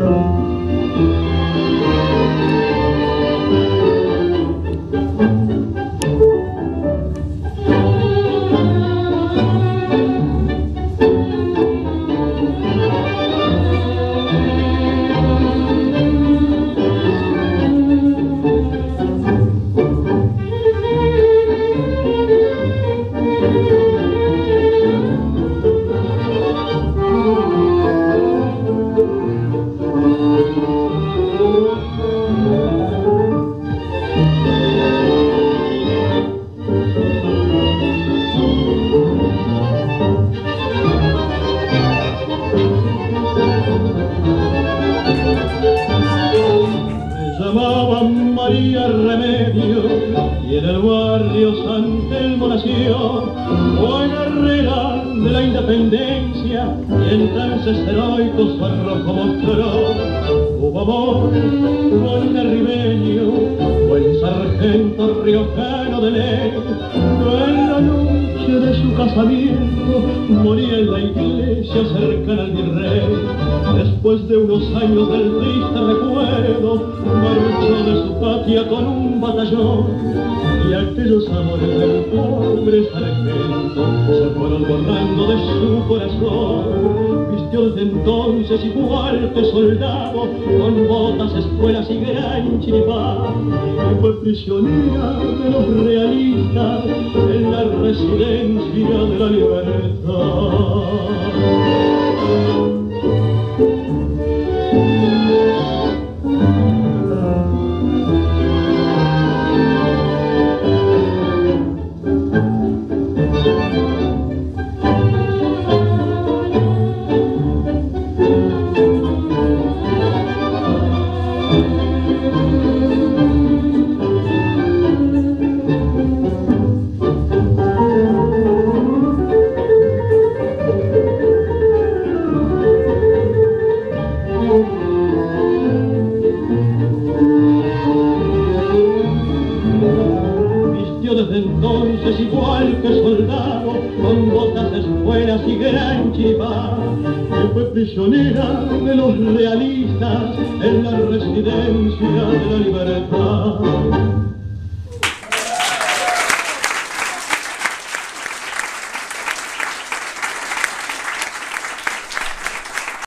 world. haría remedio y en el barrio San Telmo nació o en de la Independencia y entonces heroicos barroco mostró hubo amor con ribeño o el sargento riojano de ley en la noche de su casamiento moría en la iglesia cercana al virrey. Después de unos años del triste recuerdo con un batallón y aquellos amores del pobre sargento se fueron borrando de su corazón. Vistió desde entonces igual que soldado con botas, espuelas y gran chiripá y fue prisionera de los realistas en la residencia de la libertad. entonces igual que soldado, con botas espuelas y gran chiva, que fue prisionera de los realistas en la residencia de la libertad.